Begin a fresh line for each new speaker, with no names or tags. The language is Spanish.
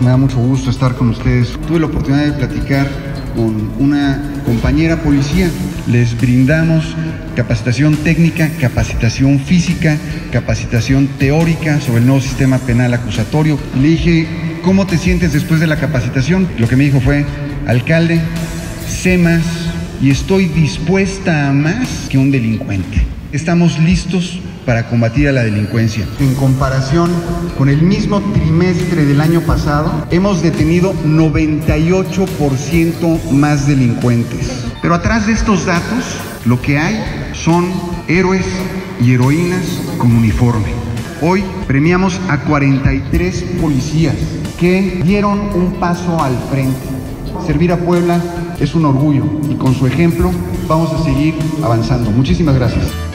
Me da mucho gusto estar con ustedes. Tuve la oportunidad de platicar con una compañera policía. Les brindamos capacitación técnica, capacitación física, capacitación teórica sobre el nuevo sistema penal acusatorio. Le dije, ¿cómo te sientes después de la capacitación? Lo que me dijo fue, alcalde, sé más y estoy dispuesta a más que un delincuente. Estamos listos para combatir a la delincuencia. En comparación con el mismo trimestre del año pasado, hemos detenido 98% más delincuentes. Pero atrás de estos datos, lo que hay son héroes y heroínas con uniforme. Hoy premiamos a 43 policías que dieron un paso al frente. Servir a Puebla es un orgullo y con su ejemplo vamos a seguir avanzando. Muchísimas gracias.